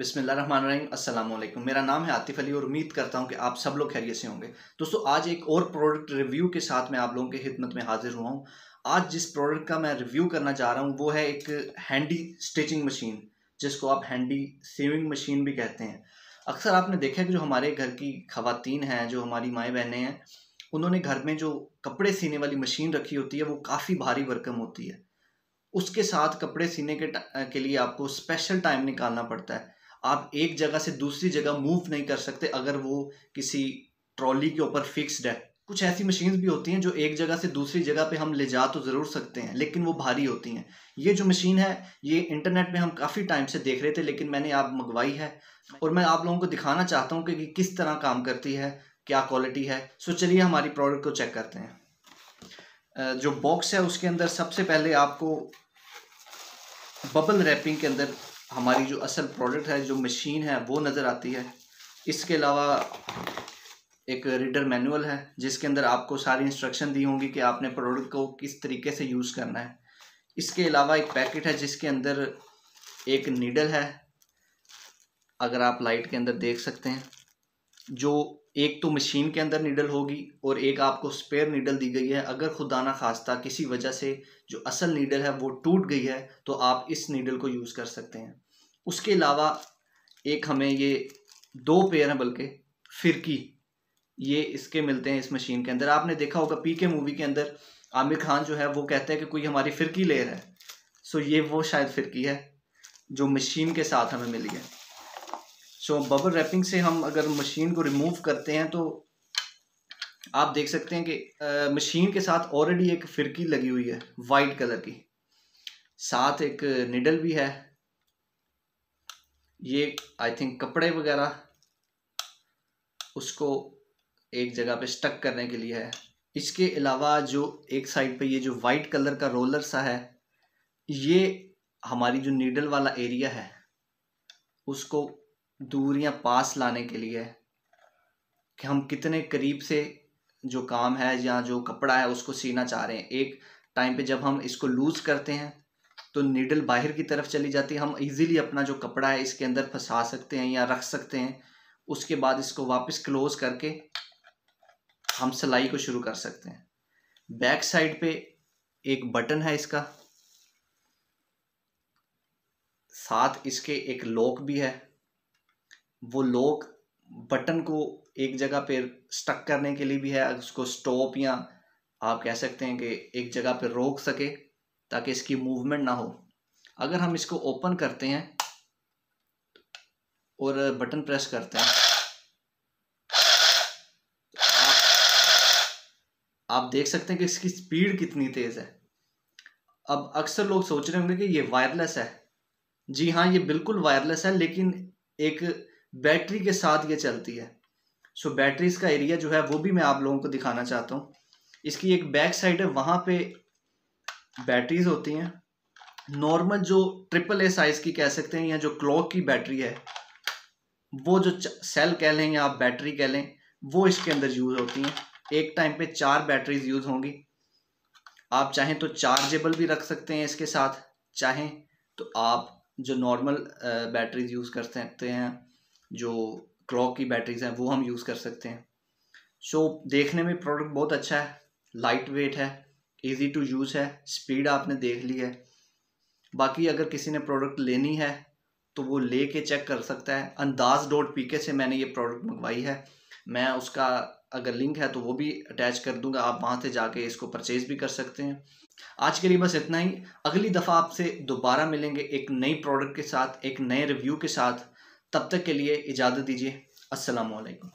बिसमीम अल्लाम मेरा नाम है आतिफ अली और उम्मीद करता हूँ कि आप सब लोग खैरियत से होंगे। दोस्तों, आज एक और प्रोडक्ट रिव्यू के साथ मैं आप लोगों की खिदमत में हाजिर हुआ हूँ। आज जिस प्रोडक्ट का मैं रिव्यू करना चाह रहा हूँ, वो है एक हैंडी स्टिचिंग मशीन जिसको आप हैंडी सेविंग मशीन भी कहते हैं। अक्सर आपने देखा है कि जो हमारे घर की खवतिन हैं, जो हमारी माएँ बहनें हैं, उन्होंने घर में जो कपड़े सीने वाली मशीन रखी होती है, वो काफ़ी भारी भरकम होती है। उसके साथ कपड़े सीने के के लिए आपको स्पेशल टाइम निकालना पड़ता है। आप एक जगह से दूसरी जगह मूव नहीं कर सकते अगर वो किसी ट्रॉली के ऊपर फिक्स्ड है। कुछ ऐसी मशीन्स भी होती हैं जो एक जगह से दूसरी जगह पे हम ले जा तो ज़रूर सकते हैं, लेकिन वो भारी होती हैं। ये जो मशीन है, ये इंटरनेट में हम काफ़ी टाइम से देख रहे थे, लेकिन मैंने आप मंगवाई है। और मैं आप लोगों को दिखाना चाहता हूँ कि किस तरह काम करती है, क्या क्वालिटी है। सो चलिए हमारी प्रोडक्ट को चेक करते हैं। जो बॉक्स है, उसके अंदर सबसे पहले आपको बबल रैपिंग के अंदर हमारी जो असल प्रोडक्ट है, जो मशीन है, वो नज़र आती है। इसके अलावा एक रीडर मैनुअल है, जिसके अंदर आपको सारी इंस्ट्रक्शन दी होंगी कि आपने प्रोडक्ट को किस तरीके से यूज़ करना है। इसके अलावा एक पैकेट है, जिसके अंदर एक नीडल है, अगर आप लाइट के अंदर देख सकते हैं, जो एक तो मशीन के अंदर नीडल होगी और एक आपको स्पेयर नीडल दी गई है। अगर खुदा ना खास्ता किसी वजह से जो असल नीडल है वो टूट गई है तो आप इस नीडल को यूज़ कर सकते हैं। उसके अलावा एक हमें ये दो पेयर हैं बल्कि, फिरकी। ये इसके मिलते हैं इस मशीन के अंदर। आपने देखा होगा पी के मूवी के अंदर आमिर खान जो है वो कहते हैं कि कोई हमारी फिरकी ले रहा है। सो ये वो शायद फिरकी है जो मशीन के साथ हमें मिली है। सो बबल रैपिंग से हम अगर मशीन को रिमूव करते हैं तो आप देख सकते हैं कि मशीन के साथ ऑलरेडी एक फिरकी लगी हुई है वाइट कलर की। साथ एक निडल भी है। ये आई थिंक कपड़े वगैरह, उसको एक जगह पे स्टक करने के लिए है। इसके अलावा जो एक साइड पे ये जो वाइट कलर का रोलर सा है, ये हमारी जो नीडल वाला एरिया है, उसको दूरियाँ पास लाने के लिए कि हम कितने करीब से जो काम है या जो कपड़ा है उसको सीना चाह रहे हैं। एक टाइम पे जब हम इसको लूज़ करते हैं तो नीडल बाहर की तरफ़ चली जाती है। हम इजीली अपना जो कपड़ा है इसके अंदर फंसा सकते हैं या रख सकते हैं। उसके बाद इसको वापस क्लोज करके हम सिलाई को शुरू कर सकते हैं। बैक साइड पे एक बटन है इसका। साथ इसके एक लॉक भी है। वो लोग बटन को एक जगह पे स्टक करने के लिए भी है उसको स्टॉप या आप कह सकते हैं कि एक जगह पे रोक सके ताकि इसकी मूवमेंट ना हो। अगर हम इसको ओपन करते हैं और बटन प्रेस करते हैं तो आप, आप देख सकते हैं कि इसकी स्पीड कितनी तेज़ है। अब अक्सर लोग सोच रहे होंगे कि ये वायरलेस है। जी हाँ ये बिल्कुल वायरलेस है लेकिन एक बैटरी के साथ ये चलती है। सो so, बैटरीज का एरिया जो है वो भी मैं आप लोगों को दिखाना चाहता हूँ। इसकी एक बैक साइड है वहाँ पे बैटरीज होती हैं। नॉर्मल जो ट्रिपल ए साइज़ की कह सकते हैं या जो क्लॉक की बैटरी है वो जो सेल कह लें या आप बैटरी कह लें वो इसके अंदर यूज़ होती हैं। एक टाइम पे चार बैटरीज यूज़ होंगी। आप चाहें तो चार्जेबल भी रख सकते हैं इसके साथ। चाहें तो आप जो नॉर्मल बैटरीज यूज़ कर सकते हैं। जो क्लॉक की बैटरीज हैं वो हम यूज़ कर सकते हैं। सो so, देखने में प्रोडक्ट बहुत अच्छा है लाइट वेट है इजी टू यूज़ है स्पीड आपने देख ली है। बाकी अगर किसी ने प्रोडक्ट लेनी है तो वो ले के चेक कर सकता है। अंदाज डॉट पी के से मैंने ये प्रोडक्ट मंगवाई है। मैं उसका अगर लिंक है तो वो भी अटैच कर दूँगा। आप वहाँ से जाके इसको परचेज भी कर सकते हैं। आज के लिए बस इतना ही। अगली दफ़ा आपसे दोबारा मिलेंगे एक नई प्रोडक्ट के साथ एक नए रिव्यू के साथ। तब तक के लिए इजाज़त दीजिए। असलकम